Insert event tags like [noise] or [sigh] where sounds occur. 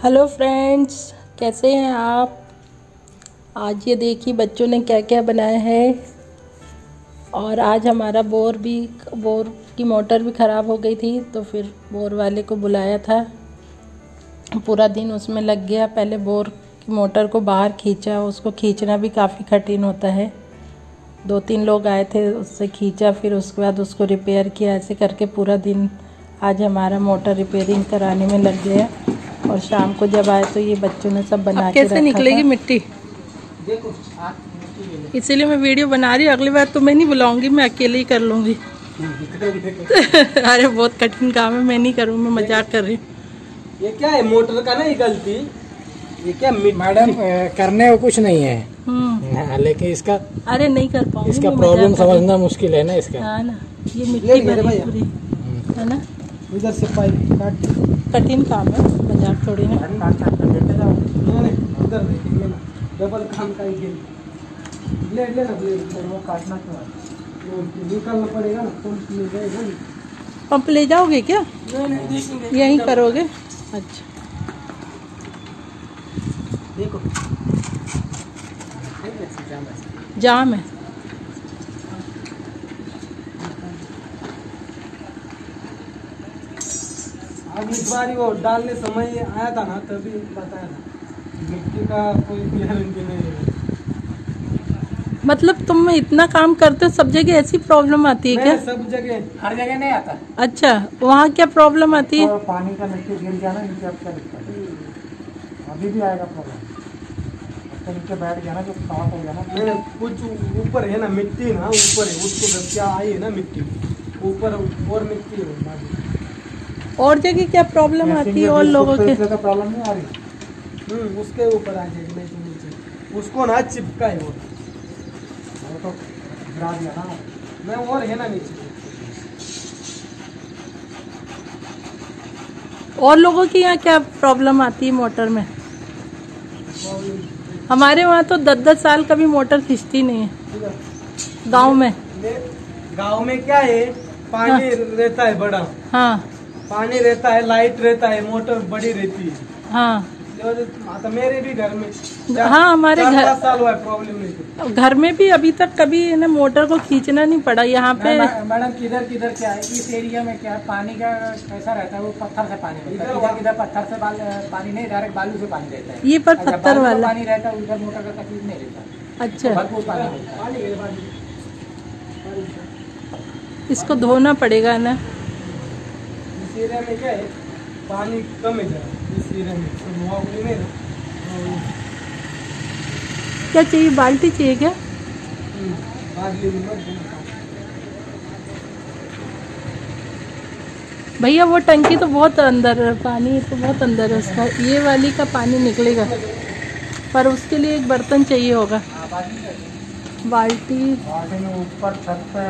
Hello friends, कैसे हैं आप? आज ये देखिए बच्चों ने क्या क्या बनाया है। और आज हमारा बोर भी, बोर की मोटर भी ख़राब हो गई थी तो फिर बोर वाले को बुलाया था। पूरा दिन उसमें लग गया, पहले बोर की मोटर को बाहर खींचा, उसको खींचना भी काफ़ी कठिन होता है। दो तीन लोग आए थे, उससे खींचा, फिर उसके बाद उसको रिपेयर किया, ऐसे करके पूरा दिन आज हमारा मोटर रिपेयरिंग कराने में लग गया। और शाम को जब आए तो ये बच्चों ने सब बना के कैसे निकलेगी मिट्टी? इसीलिए मैं वीडियो बना रही हूँ। अगली बार तो मैं नहीं बुलाऊँगी मैं अकेले ही कर लूँगी। [laughs] अरे बहुत कठिन काम है मैं नहीं करूँ मैं मज़ाक कर रही हूँ। ये क्या है मोटर का ना ये गलती? ये क्या मैडम करने को कुछ नहीं है। हम्म। लेकिन इसका अरे नहीं कर पाऊँगी इसका प्रॉब्लम समझना मुश्किल है ना इसका। हाँ ना ये मिट्टी है ना? इधर से पाइप काट कठिन काम है मज़ाक थोड़ी ना। काट काट कर नहीं, नहीं, उधर नहीं, ये ना, डबल काम का ही खेल ब्लेड ले ना ब्लेड। वो काटना क्यों है? वो निकालना पड़ेगा ना पंप मिल जाएगा? ना पंप ले जाओगे क्या? नहीं नहीं देखेंगे यहीं करोगे? अच्छा। देखो। जाम है। है इस बार वो डालने समय आया था ना तभी बताया था। मिट्टी का कोई गारंटी नहीं है। मतलब तुम इतना काम करते हो सब जगह ऐसी प्रॉब्लम आती है क्या? सब जगह हर जगह नहीं आता। अच्छा वहाँ क्या प्रॉब्लम आती है? पानी का नीचे गिर गया ना नीचे अब क्या है? अभी भी आएगा प्रॉब्लम उसके नीचे बैठ गया ना जो शॉर्ट हो गया ना। नहीं, कुछ ऊपर है ना मिट्टी ना ऊपर है उसको क्या आई है ना मिट्टी ऊपर और मिट्टी है। और जगह क्या प्रॉब्लम आती है और लोगों के? प्रॉब्लम नहीं आ रही। हम्म उसके ऊपर आ जाएगी नहीं तो नीचे उसको ना चिपका है वो। वो तो गिरा दिया ना। मैं और है ना नीचे। और लोगों की यहाँ क्या प्रॉब्लम आती है मोटर में? हमारे वहाँ तो दस दस साल कभी मोटर खींचती नहीं है। गाँव में गाँव में क्या है पानी हाँ, रहता है बड़ा। हाँ। पानी रहता है लाइट रहता है मोटर बड़ी रहती है। हाँ। तो मेरे भी घर में हाँ, हमारे घर- साल हुआ प्रॉब्लम नहीं घर में भी अभी तक कभी ना मोटर को खींचना नहीं पड़ा। यहाँ पे मैडम किधर किधर क्या है? इस एरिया में क्या है? पानी का कैसा रहता है? वो पत्थर से पानी रहता है। इधर इधर किधर पत्थर से बाल, पानी नहीं डायरेक्ट बालू से पानी रहता है। ये पर अच्छा, पत्थर वाला। पानी रहता है उधर मोटर का तकलीफ़ नहीं रहता। अच्छा। भरपूर पानी है है। इसको धोना पड़ेगा ना। एरिया में क्या है? पानी कम है जरा इस एरिया में तो मुआवजे में तो, क्या चाहिए? बाल्टी चाहिए क्या? हम्म। भैया वो टंकी तो बहुत अंदर है पानी तो बहुत अंदर है उसका। ये वाली का पानी निकलेगा पर उसके लिए एक बर्तन चाहिए होगा। बाल्टी बाल्टी। ऊपर छत पे